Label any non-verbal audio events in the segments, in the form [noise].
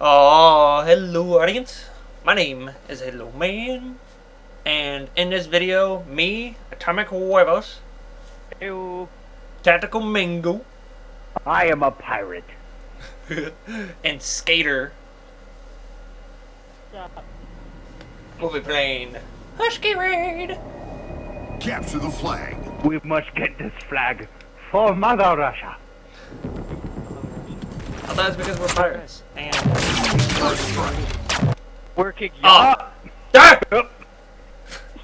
Oh, hello audience. My name is Halo Man. And in this video, me, Atomic Huevos, Ew. Tactical Mango, I am a pirate. [laughs] and Skater will be playing Husky Raid. Capture the flag. We must get this flag for Mother Russia. Oh, that's because we're pirates. And We're kick oh, ah!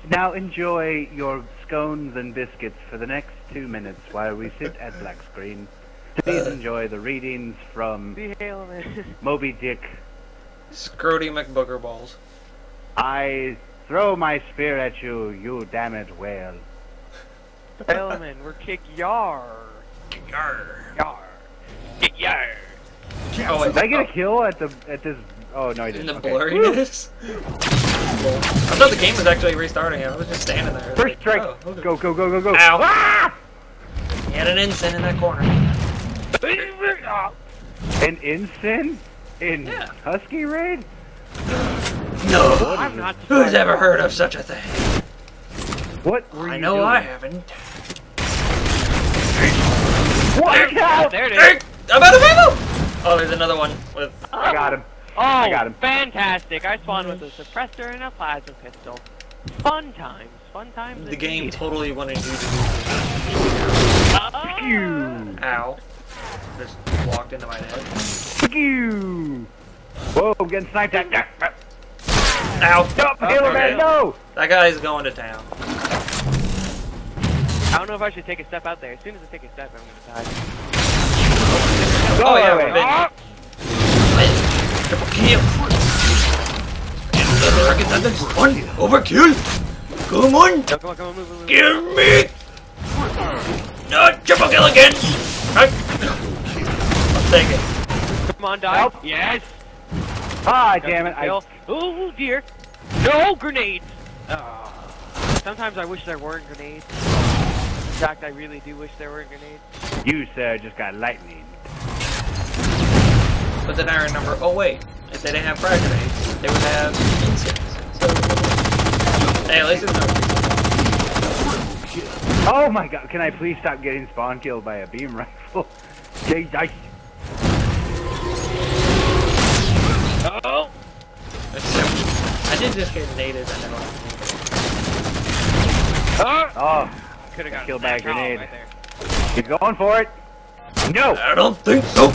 Now enjoy your scones and biscuits for the next two minutes while we sit at black screen. Please enjoy the readings from [laughs] Moby Dick. Scrody McBooger balls. I throw my spear at you, you damn it whale. Halo Man, we're kick yar. Yarr. Yar. Kick yar. Oh, wait. Did I get a kill at the at this? Oh no, I didn't. In the Okay. blurriness? I thought the game was actually restarting. I was just standing there. First like, strike. oh, okay. Go go go go go. Ow. Ah! He had an ensign in that corner. An ensign in Yeah. Husky Raid? No. I'm not. Who's ever heard of such a thing? What were I you know doing? I haven't. Watch Yeah, out! there it is. I'm out of ammo! Oh, there's another one with. I got him. Oh, I got him. fantastic! I spawned with a suppressor and a plasma pistol. Fun times. Fun times. The game totally wanted you to do Ah! Pew! Ow. Just walked into my head. Pew! Whoa, I'm getting sniped at. Ow! Stop, Oh, Halo okay. Man, no! That guy's going to town. I don't know if I should take a step out there. As soon as I take a step, I'm gonna die. Go Oh, yeah, away. we're. Triple kill! Another rocket sentence. One overkill! Come on! Go, come on, come on, move, move, move. Kill me! No, triple kill again! I'll take it. Come on, die. Help. Yes. Ah, damn it. I, Oh dear. No grenades. Ah. Sometimes I wish there weren't grenades. In fact, I really do wish there weren't grenades. you, sir, just got lightning. But then iron number. oh wait, if they didn't have frag grenades, they would have incense. So, hey, at least it's no. Oh my god, can I please stop getting spawn killed by a beam rifle? [laughs] Jeez, I- Oh. I did just get naded, I know. Ah. Oh. Oh, Could have got Killed by a grenade. Right there. he's going for it. No! I don't think so.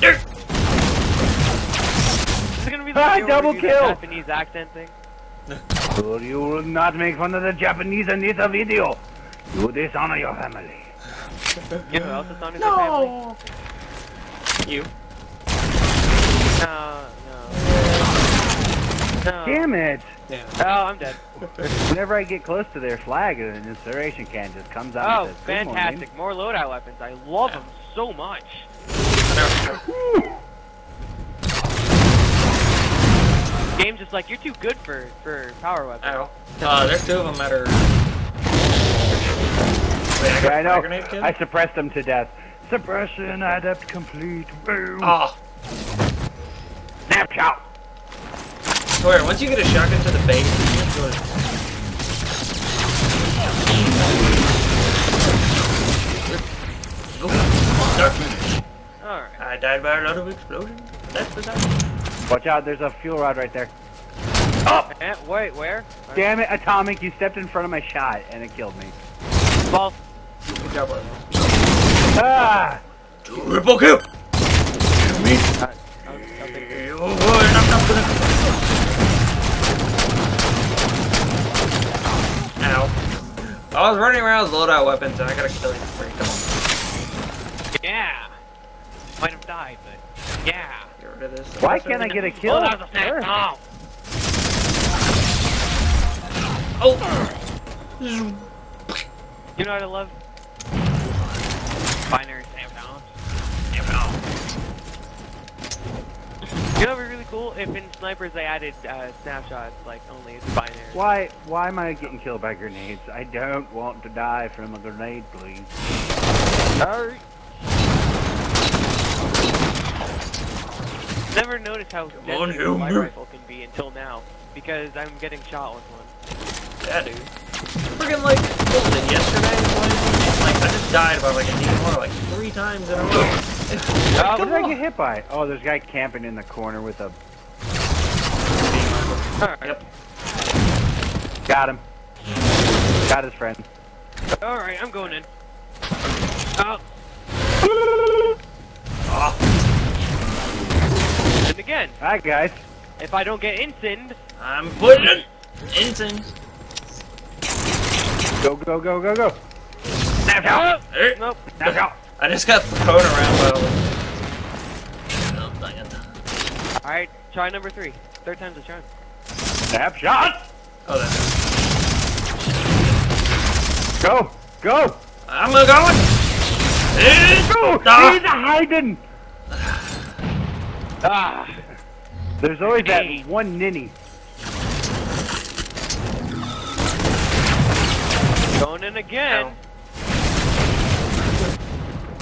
There. This is gonna be the Ah, double we do kill. Japanese accent thing. So you will not make fun of the Japanese in this video. You dishonor your family. [laughs] You know who else is on his family? No. You. No, no. No. Damn it! Yeah. Oh, I'm dead. [laughs] Whenever I get close to their flag, an incineration can just comes out Oh, and says, "Good morning." fantastic. More loadout weapons. I love them so much. Game's just like, you're too good for, for power weapons. Ow. Uh, there's two of them that are. Wait, I got Yeah, I a know. grenade kid? I suppressed them to death. Suppression adept complete. Boom. Oh, Snapshot. swear, once you get a shotgun to the base, it's good. Go. Dark. Alright. I died by a lot of explosions. That's the time. Watch out, there's a fuel rod right there. Eh, wait, where? Damn it, Atomic, you stepped in front of my shot and it killed me. Ball. Good job, bro. Ah! Triple kill! Kill me! I'll, I'll. Oh boy, I'm not gonna... Ow. I was running around with loadout weapons and I gotta kill you for free. Come on. Yeah. Might have died, but yeah. Get rid of this. Why can't I get a kill? Oh, that was a snap. Sure. Oh. Oh! You know what I love? Binary snap down. Snap down. You know what would be really cool? If in snipers they added uh, snapshots, like only it's binary. Why why am I getting killed by grenades? I don't want to die from a grenade, please. Alright. I never noticed how on, deadly a light Homer. rifle can be until now, because I'm getting shot with one. Yeah, dude. Freaking like, what was it, yesterday? Like, I just died about like a demon water like three times in a row. [laughs] What did I get hit by? Oh, there's a guy camping in the corner with a. Alright, Yep. Got him. Got his friend. alright, I'm going in. Oh, again, Alright, guys. if I don't get incendied, I'm pushing. Incense. Go, go, go, go, go. snap out! Nope. Now go. I just got thrown around by a... Oh, dang it. Alright, try number three. Third time's a charm. Snapshot. Oh, that's Go, go, I'm gonna go. Go. He's hiding. [sighs] Ah! There's always that one ninny. Going in again.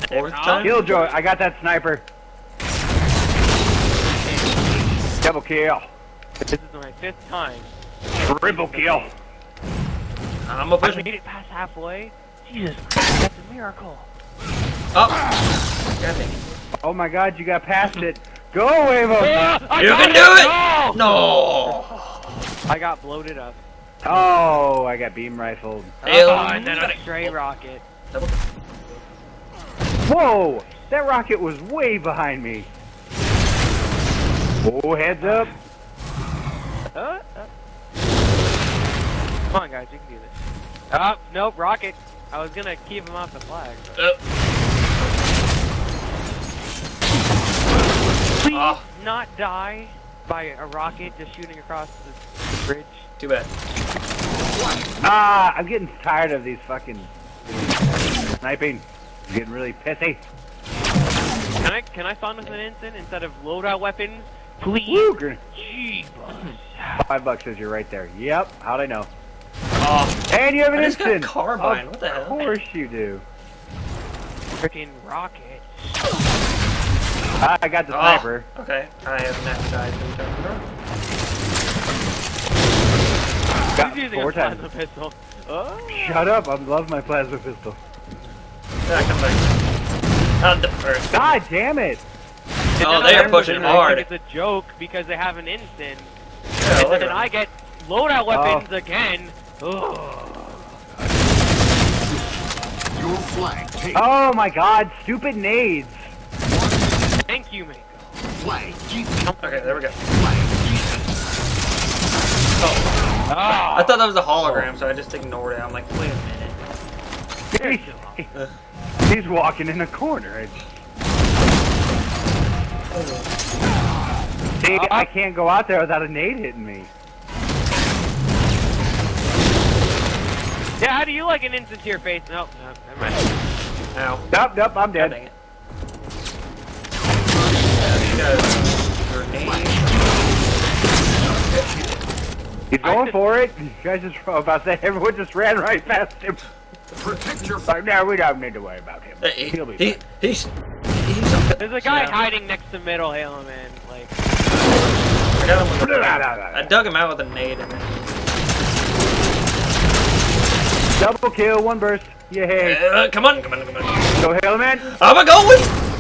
Fourth time? Killjoy, I got that sniper. Double kill. This is my fifth time. Triple kill. I'm gonna I push made me. it past halfway. Jesus that's a miracle. Oh. God. Oh my god, you got past it. Go, Wavo. I You got can do it! No! No! I got bloated up. Oh, I got beam rifled. Hell, Oh, and then a stray rocket. Whoa! That rocket was way behind me. Oh, heads up. Uh, uh. Come on, guys, you can do this. Oh, nope, rocket. I was gonna keep him off the flag. But... Uh, Please Ah. not die by a rocket just shooting across the bridge. too bad. Ah, I'm getting tired of these fucking sniping. I'm getting really pissy. Can I can I spawn with an instant instead of loadout weapons? Please. Woo, gr- Jeez. Five bucks says you're right there. Yep, how'd I know? Oh, And you have an I just got instant. carbine, Of what the hell? Of course you do. Freaking rocket. Ah, I got the oh, sniper. Okay, I have now died three times in a row. Got Who's using four a times. plasma pistol? Oh. Shut up! I love my plasma pistol. Yeah, come back. Not the first. God damn it! Oh, And they are I pushing act like hard. It's a joke because they have an instant, Yeah, and look then I them. get loadout weapons again. Ugh. Your flag. Oh my god, stupid nades! Thank you, Mako. Flag Okay, there we go. Oh, Ah. I thought that was a hologram, so I just ignored it. I'm like, wait a minute. He's, he's walking in a corner. See, I can't go out there without a nade hitting me. Yeah, how do you like an instant to your face? No, no, never mind. Ow. Nope, nope, I'm God dead. Dang it. Yeah, you got. He's going for it. You guys just about that. Everyone just ran right past him. Protect your Like, no, we don't need to worry about him. He, He'll be he, fine. he's, he's okay. There's a guy Yeah. hiding next to middle Halo Man. Like, I got him with a I dug him out with a nade and then. Double kill, one burst. Yay. Uh, come on, come on, come on. Go Halo Man. I'm a going!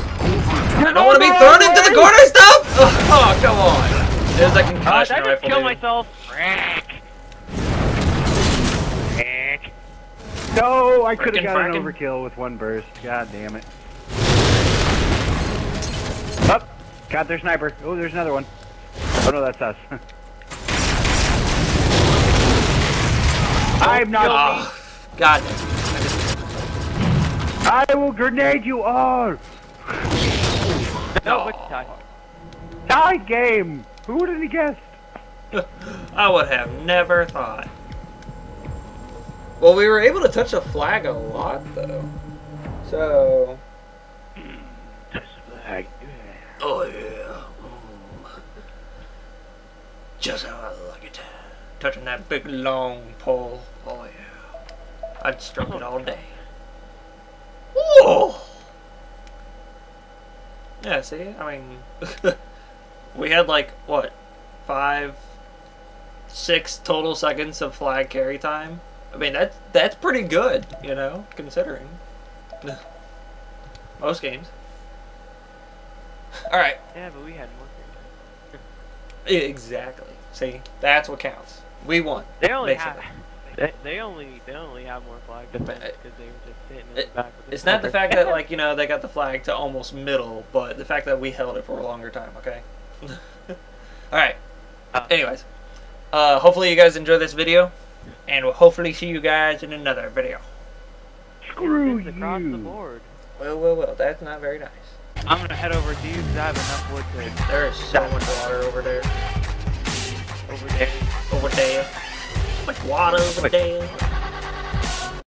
I don't want to be thrown into the corner, stop! [laughs] Oh, come on. There's a oh, did concussion I just rifle. kill dude. myself? Frick. Frick. No, I could have got an overkill with one burst. God damn it. Up. Got their sniper. Oh, there's another one. Oh no, that's us. [laughs] I'm not. Oh, God. I will grenade you all. No, which time? Die game. Who would have guessed? [laughs] I would have never thought. Well, we were able to touch a flag a lot, though. So. Hmm. Touch the flag. Oh, yeah. Just how I like it. Touching that big long pole. Oh, yeah. I'd stroke it all day. Whoa! Yeah, see? I mean. [laughs] we had like what five, six total seconds of flag carry time. I mean that's that's pretty good, you know, considering [laughs] most games. All right, Yeah, but we had more free time. exactly. See, that's what counts. We won. They only Basically. have. They, they only they only have more flag defense But, because they were just sitting in it- the back. With It's not the fact that like [laughs] you know they got the flag to almost middle, but the fact that we held it for a longer time. Okay. [laughs] All right. Uh, Anyways, uh, hopefully you guys enjoy this video, and we'll hopefully see you guys in another video. Screw It's across the you. board. Well, well, well. That's not very nice. I'm gonna head over to you because I have enough wood to There is so much water over there. over there. Over there. Much water over there.